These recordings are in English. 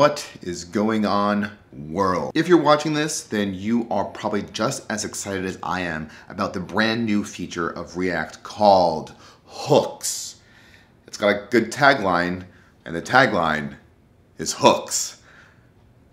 What is going on world? If you're watching this, then you are probably just as excited as I am about the brand new feature of React called hooks. It's got a good tagline, and the tagline is hooks.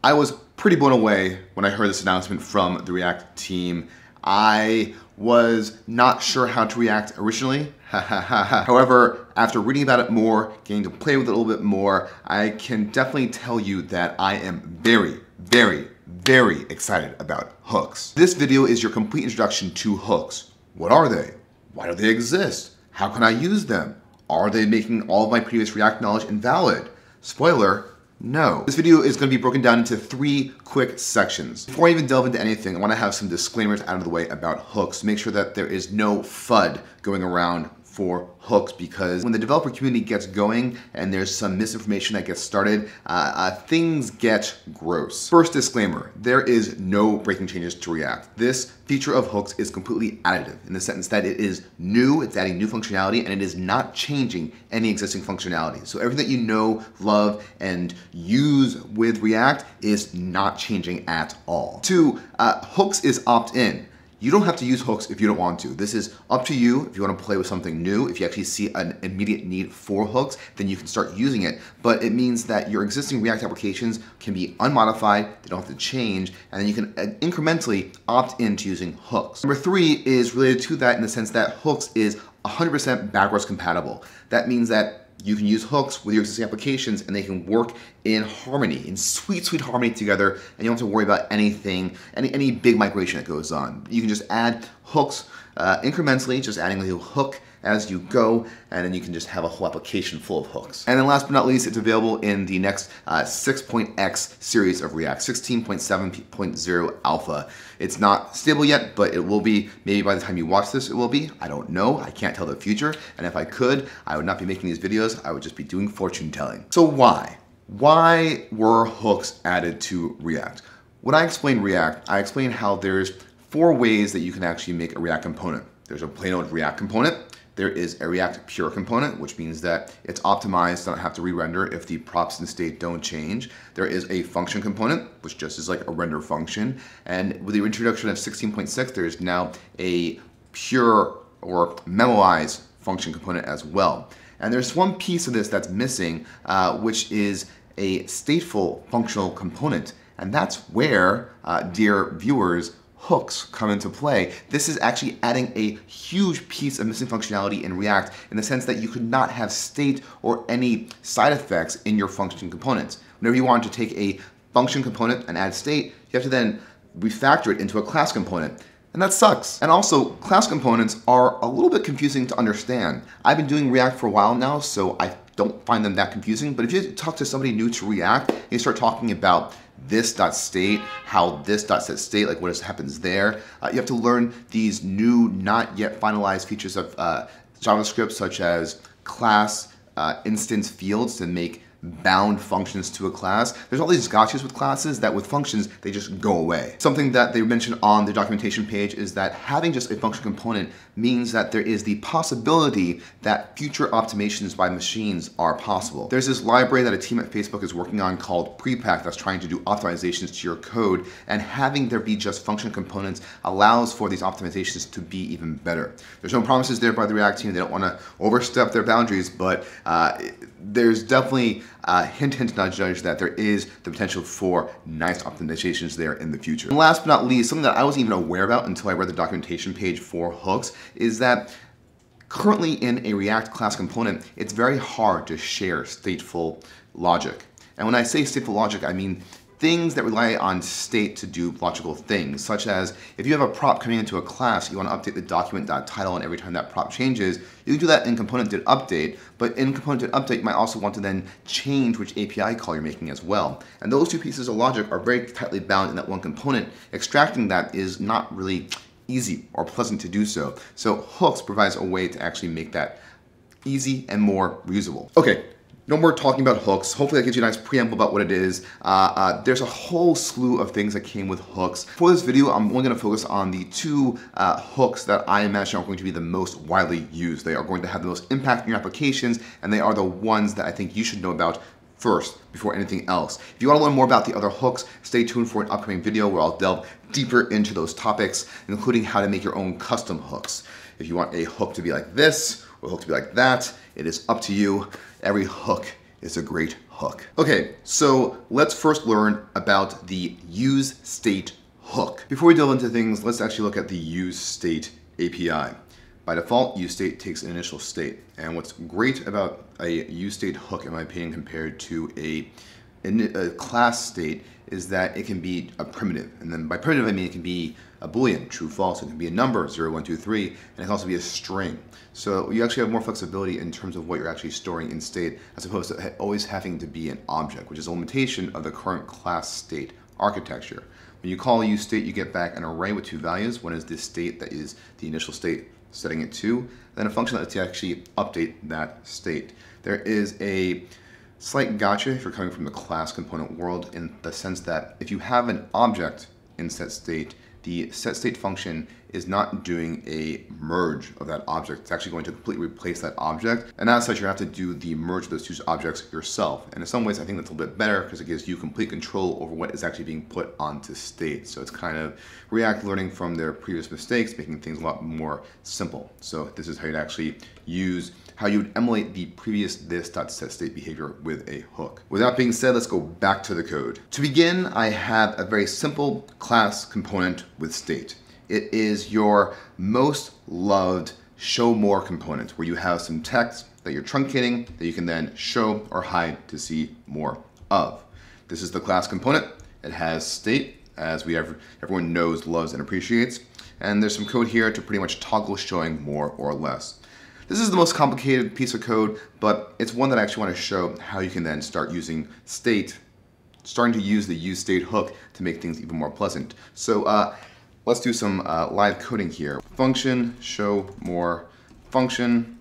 I was pretty blown away when I heard this announcement from the React team. I was not sure how to react originally. However, after reading about it more, getting to play with it a little bit more, I can definitely tell you that I am very, very, very excited about hooks. This video is your complete introduction to hooks. What are they? Why do they exist? How can I use them? Are they making all of my previous React knowledge invalid? Spoiler, no. This video is going to be broken down into three quick sections. Before I even delve into anything, I want to have some disclaimers out of the way about hooks make sure that there is no FUD going around for hooks because when the developer community gets going and there's some misinformation that gets started, uh, uh, things get gross. First disclaimer, there is no breaking changes to React. This feature of hooks is completely additive in the sense that it is new, it's adding new functionality, and it is not changing any existing functionality. So everything that you know, love, and use with React is not changing at all. Two, uh, hooks is opt-in. You don't have to use hooks if you don't want to. This is up to you if you want to play with something new. If you actually see an immediate need for hooks, then you can start using it. But it means that your existing React applications can be unmodified, they don't have to change, and then you can uh, incrementally opt into using hooks. Number three is related to that in the sense that hooks is 100% backwards compatible. That means that you can use hooks with your existing applications and they can work in harmony, in sweet, sweet harmony together, and you don't have to worry about anything, any, any big migration that goes on. You can just add hooks uh, incrementally, just adding a little hook as you go, and then you can just have a whole application full of hooks. And then last but not least, it's available in the next uh, 6.x series of React, 16.7.0 alpha. It's not stable yet, but it will be, maybe by the time you watch this, it will be. I don't know, I can't tell the future, and if I could, I would not be making these videos, I would just be doing fortune telling. So why? Why were hooks added to React? When I explain React, I explain how there's four ways that you can actually make a React component. There's a plain old React component, there is a React Pure component, which means that it's optimized, don't have to re-render if the props and state don't change. There is a function component, which just is like a render function. And with the introduction of 16.6, there is now a pure or memoized function component as well. And there's one piece of this that's missing, uh, which is a stateful functional component. And that's where, uh, dear viewers, hooks come into play. This is actually adding a huge piece of missing functionality in React in the sense that you could not have state or any side effects in your function components. Whenever you want to take a function component and add state, you have to then refactor it into a class component. And that sucks. And also, class components are a little bit confusing to understand. I've been doing React for a while now, so I don't find them that confusing. But if you talk to somebody new to React, and you start talking about this dot state, how this dot set state, like what happens there. Uh, you have to learn these new, not yet finalized features of uh, JavaScript, such as class uh, instance fields to make bound functions to a class. There's all these gotchas with classes that with functions, they just go away. Something that they mentioned on the documentation page is that having just a function component means that there is the possibility that future optimizations by machines are possible. There's this library that a team at Facebook is working on called Prepack that's trying to do optimizations to your code and having there be just function components allows for these optimizations to be even better. There's no promises there by the React team. They don't want to overstep their boundaries, but uh, there's definitely uh, hint, hint, nudge, nudge that there is the potential for nice optimizations there in the future. And last but not least, something that I wasn't even aware about until I read the documentation page for hooks is that currently in a React class component, it's very hard to share stateful logic. And when I say stateful logic, I mean things that rely on state to do logical things, such as if you have a prop coming into a class, you want to update the document.title and every time that prop changes, you can do that in component.update, but in component.update you might also want to then change which API call you're making as well. And those two pieces of logic are very tightly bound in that one component. Extracting that is not really easy or pleasant to do so. So hooks provides a way to actually make that easy and more reusable. Okay, no more talking about hooks. Hopefully that gives you a nice preamble about what it is. Uh, uh, there's a whole slew of things that came with hooks. For this video, I'm only gonna focus on the two uh, hooks that I imagine are going to be the most widely used. They are going to have the most impact in your applications, and they are the ones that I think you should know about first before anything else. If you want to learn more about the other hooks, stay tuned for an upcoming video where I'll delve deeper into those topics, including how to make your own custom hooks. If you want a hook to be like this, or a hook to be like that, it is up to you. Every hook is a great hook. Okay, so let's first learn about the use state hook. Before we delve into things, let's actually look at the use state API. By default, use state takes an initial state. And what's great about a use state hook, in my opinion, compared to a, a class state is that it can be a primitive. And then by primitive, I mean it can be a boolean, true, false. It can be a number, 0, 1, 2, 3, and it can also be a string. So you actually have more flexibility in terms of what you're actually storing in state, as opposed to always having to be an object, which is a limitation of the current class state architecture. When you call use state, you get back an array with two values. One is the state that is the initial state setting it to, then a function that to actually update that state. There is a slight gotcha if you're coming from the class component world in the sense that if you have an object in set state, the set state function is not doing a merge of that object. It's actually going to completely replace that object. And as such, you have to do the merge of those two objects yourself. And in some ways, I think that's a little bit better because it gives you complete control over what is actually being put onto state. So it's kind of React learning from their previous mistakes, making things a lot more simple. So this is how you'd actually use how you would emulate the previous this.setState behavior with a hook. With that being said, let's go back to the code. To begin, I have a very simple class component with state. It is your most loved show more component where you have some text that you're truncating that you can then show or hide to see more of. This is the class component. It has state, as we have, everyone knows, loves, and appreciates. And there's some code here to pretty much toggle showing more or less. This is the most complicated piece of code, but it's one that I actually want to show how you can then start using state, starting to use the use state hook to make things even more pleasant. So uh, let's do some uh, live coding here. Function, show more, function,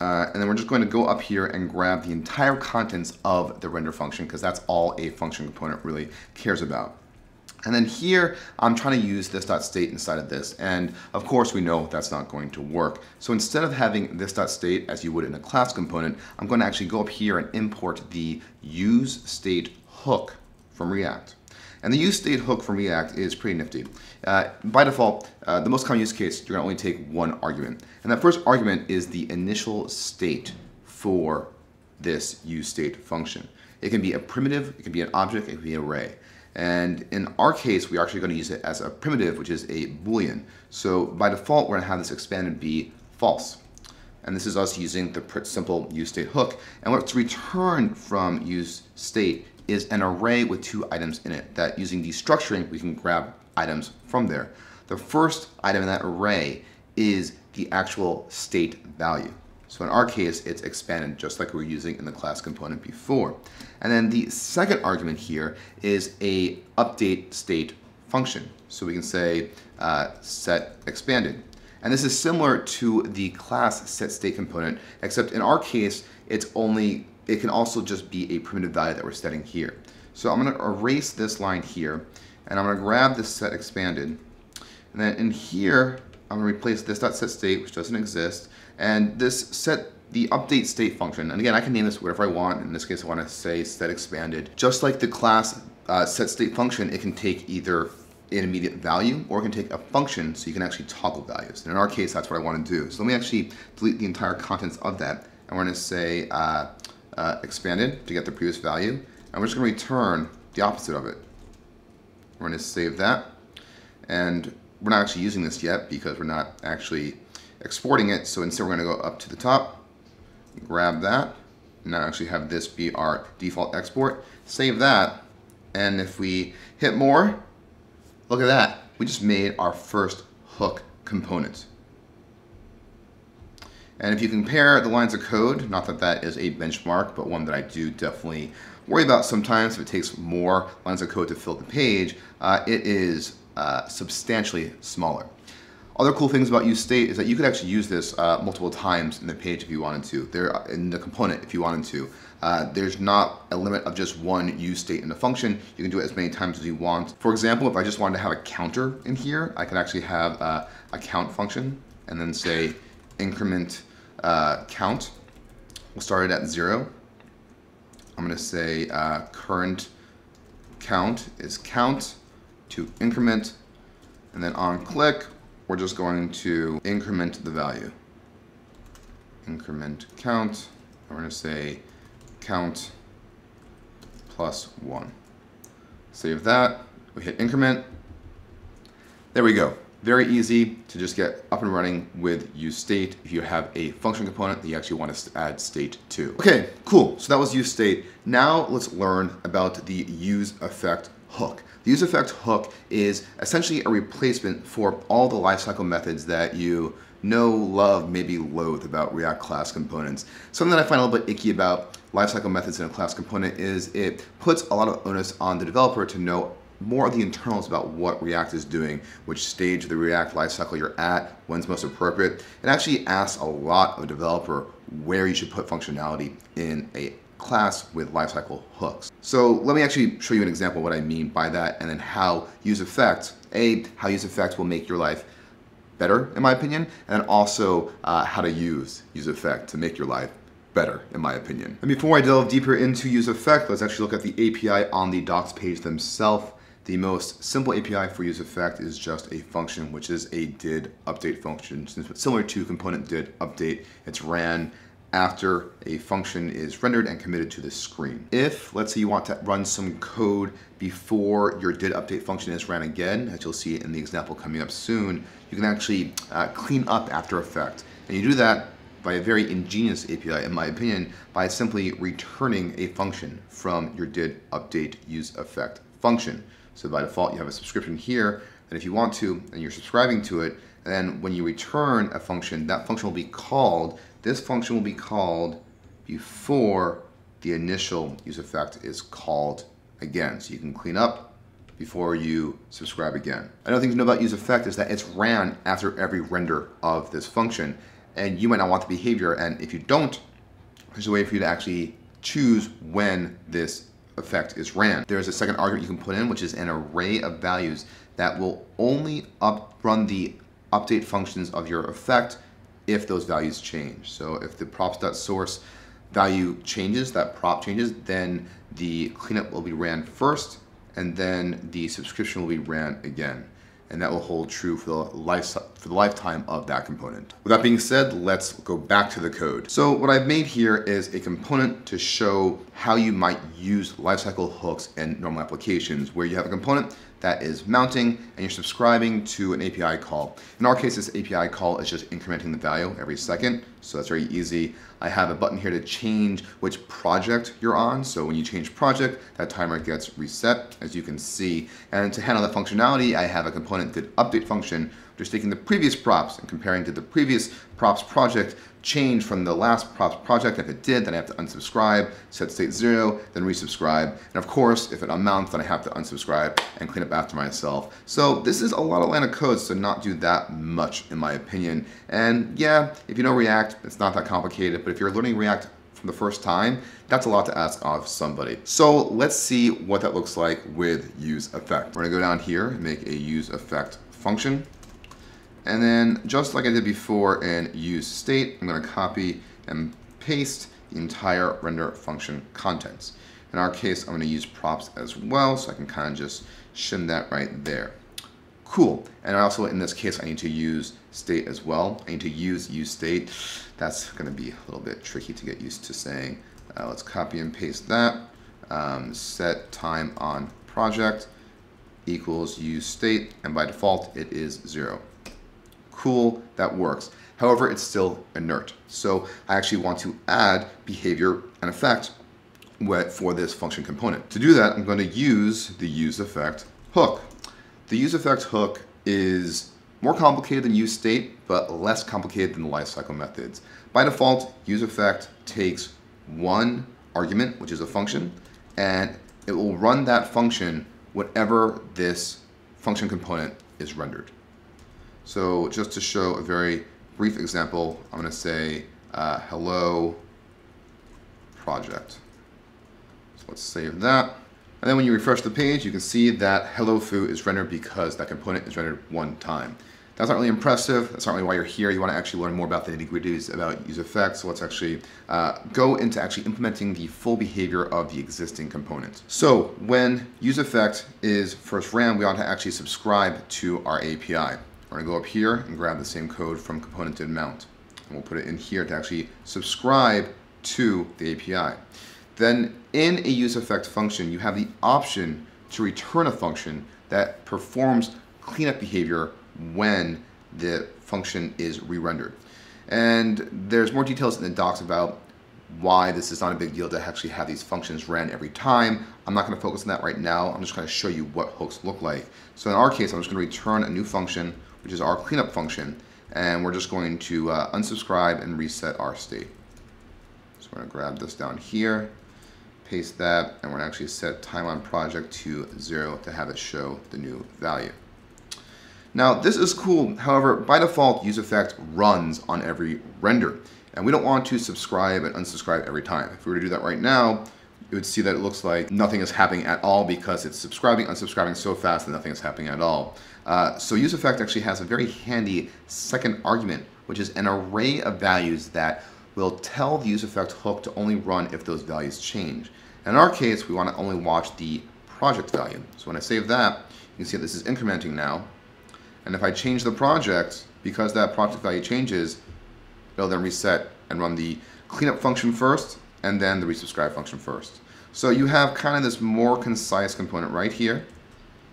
uh, and then we're just going to go up here and grab the entire contents of the render function because that's all a function component really cares about. And then here, I'm trying to use this.state inside of this. And of course, we know that's not going to work. So instead of having this.state as you would in a class component, I'm going to actually go up here and import the use state hook from React. And the use state hook from React is pretty nifty. Uh, by default, uh, the most common use case, you're going to only take one argument. And that first argument is the initial state for this use state function. It can be a primitive, it can be an object, it can be an array. And in our case, we're actually going to use it as a primitive, which is a Boolean. So by default, we're going to have this expanded be false. And this is us using the simple use state hook. And what's returned from use state is an array with two items in it that using destructuring, we can grab items from there. The first item in that array is the actual state value. So in our case, it's expanded just like we were using in the class component before. And then the second argument here is a update state function. So we can say uh, set expanded. And this is similar to the class set state component, except in our case, it's only, it can also just be a primitive value that we're setting here. So I'm gonna erase this line here, and I'm gonna grab this set expanded, and then in here, I'm gonna replace this dot set state, which doesn't exist, and this set the update state function, and again, I can name this whatever I want. In this case, I want to say set expanded. Just like the class uh, set state function, it can take either an immediate value or it can take a function so you can actually toggle values. And in our case, that's what I want to do. So let me actually delete the entire contents of that. And we're going to say uh, uh, expanded to get the previous value. And we're just going to return the opposite of it. We're going to save that. And we're not actually using this yet because we're not actually exporting it. So instead we're going to go up to the top, grab that, and now actually have this be our default export. Save that, and if we hit more, look at that. We just made our first hook component. And if you compare the lines of code, not that that is a benchmark, but one that I do definitely worry about sometimes if it takes more lines of code to fill the page, uh, it is uh, substantially smaller. Other cool things about use state is that you could actually use this uh, multiple times in the page if you wanted to. There in the component if you wanted to. Uh, there's not a limit of just one use state in the function. You can do it as many times as you want. For example, if I just wanted to have a counter in here, I can actually have uh, a count function and then say increment uh, count. We'll start it at zero. I'm to say current count is count to increment. And then on click, we're just going to increment the value. Increment count. We're to say count plus one. Save that. We hit increment. There we go. Very easy to just get up and running with use state if you have a function component that you actually want to add state to. Okay, cool. So that was use state. Now let's learn about the use effect hook. The use effect hook is essentially a replacement for all the lifecycle methods that you know, love, maybe loathe about React class components. Something that I find a little bit icky about lifecycle methods in a class component is it puts a lot of onus on the developer to know more of the internals about what React is doing, which stage of the React lifecycle you're at, when's most appropriate. It actually asks a lot of developer where you should put functionality in a class with lifecycle hooks. So let me actually show you an example of what I mean by that and then how use effect, A, how use effect will make your life better, in my opinion, and also uh, how to use use effect to make your life better, in my opinion. And before I delve deeper into use effect, let's actually look at the API on the docs page themselves. The most simple API for use effect is just a function, which is a did update function, similar to component did update. It's ran after a function is rendered and committed to the screen. If, let's say you want to run some code before your did update function is ran again, as you'll see in the example coming up soon, you can actually uh, clean up after effect. And you do that by a very ingenious API, in my opinion, by simply returning a function from your did update use effect function. So by default, you have a subscription here, and if you want to, and you're subscribing to it, then when you return a function, that function will be called this function will be called before the initial use effect is called again. So you can clean up before you subscribe again. Another thing to know about use effect is that it's ran after every render of this function. And you might not want the behavior, and if you don't, there's a way for you to actually choose when this effect is ran. There's a second argument you can put in, which is an array of values that will only up run the update functions of your effect if those values change. So if the props.source value changes, that prop changes, then the cleanup will be ran first, and then the subscription will be ran again. And that will hold true for the, life, for the lifetime of that component. With that being said, let's go back to the code. So what I've made here is a component to show how you might use lifecycle hooks in normal applications, where you have a component that is mounting and you're subscribing to an API call. In our case, this API call is just incrementing the value every second, so that's very easy. I have a button here to change which project you're on. So when you change project, that timer gets reset, as you can see. And to handle that functionality, I have a component did update function, just taking the previous props and comparing to the previous props project change from the last props project. If it did, then I have to unsubscribe, set state zero, then resubscribe. And of course, if it unmounts, then I have to unsubscribe and clean up after myself. So this is a lot of line of code to not do that much, in my opinion. And yeah, if you know React, it's not that complicated, but if you're learning React from the first time, that's a lot to ask of somebody. So let's see what that looks like with use effect. We're gonna go down here and make a use effect function. And then just like I did before in use state, I'm gonna copy and paste the entire render function contents. In our case, I'm gonna use props as well, so I can kind of just shim that right there. Cool. And also in this case, I need to use state as well. I need to use use state. That's gonna be a little bit tricky to get used to saying. Uh, let's copy and paste that. Um, set time on project equals use state, and by default, it is zero cool, that works. However, it's still inert. So I actually want to add behavior and effect for this function component. To do that, I'm going to use the use effect hook. The use effect hook is more complicated than use state, but less complicated than the lifecycle methods. By default, use effect takes one argument, which is a function, and it will run that function whenever this function component is rendered. So just to show a very brief example, I'm going to say uh, hello project. So let's save that. And then when you refresh the page, you can see that hello foo is rendered because that component is rendered one time. That's not really impressive. That's not really why you're here. You want to actually learn more about the nitty gritties about UseEffect. So let's actually uh, go into actually implementing the full behavior of the existing component. So when use effect is first ran, we want to actually subscribe to our API. We're to go up here and grab the same code from component did mount. And we'll put it in here to actually subscribe to the API. Then in a UseEffect function, you have the option to return a function that performs cleanup behavior when the function is re-rendered. And there's more details in the docs about why this is not a big deal to actually have these functions ran every time. I'm not going to focus on that right now. I'm just going to show you what hooks look like. So in our case, I'm just going to return a new function, which is our cleanup function, and we're just going to uh, unsubscribe and reset our state. So we're going to grab this down here, paste that, and we're to actually set time on project to zero to have it show the new value. Now this is cool, however, by default UseEffect runs on every render. And we don't want to subscribe and unsubscribe every time. If we were to do that right now, you would see that it looks like nothing is happening at all because it's subscribing, unsubscribing so fast that nothing is happening at all. Uh, so UseEffect actually has a very handy second argument, which is an array of values that will tell the UseEffect hook to only run if those values change. In our case, we want to only watch the project value. So when I save that, you can see this is incrementing now. And if I change the project, because that project value changes, it'll then reset and run the cleanup function first and then the resubscribe function first. So you have kind of this more concise component right here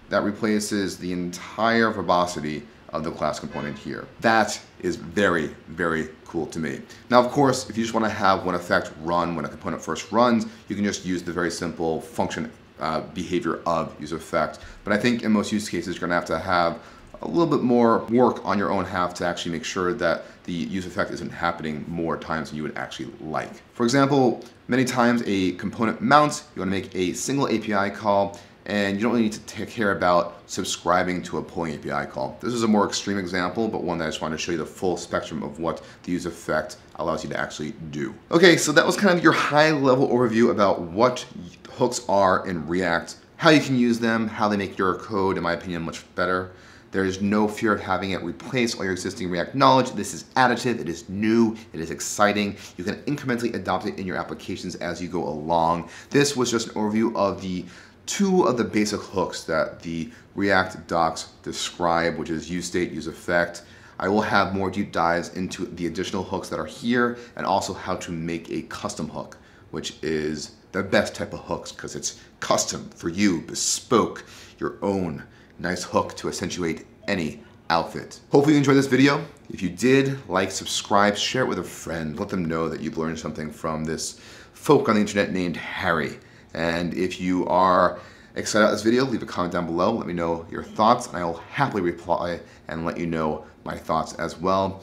that replaces the entire verbosity of the class component here. That is very, very cool to me. Now, of course, if you just want to have one effect run when a component first runs, you can just use the very simple function uh, behavior of use effect. But I think in most use cases, you're going to have to have a little bit more work on your own half to actually make sure that the use effect isn't happening more times than you would actually like. For example, many times a component mounts, you want to make a single API call and you don't really need to take care about subscribing to a polling API call. This is a more extreme example, but one that I just wanted to show you the full spectrum of what the use effect allows you to actually do. Okay, so that was kind of your high level overview about what hooks are in React, how you can use them, how they make your code, in my opinion, much better. There is no fear of having it replace all your existing React knowledge. This is additive, it is new, it is exciting. You can incrementally adopt it in your applications as you go along. This was just an overview of the two of the basic hooks that the React docs describe, which is useState, useEffect. I will have more deep dives into the additional hooks that are here and also how to make a custom hook, which is the best type of hooks because it's custom for you, bespoke, your own nice hook to accentuate any outfit. Hopefully you enjoyed this video. If you did, like, subscribe, share it with a friend. Let them know that you've learned something from this folk on the internet named Harry. And if you are excited about this video, leave a comment down below. Let me know your thoughts, and I will happily reply and let you know my thoughts as well.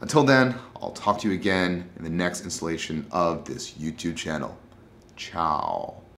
Until then, I'll talk to you again in the next installation of this YouTube channel. Ciao.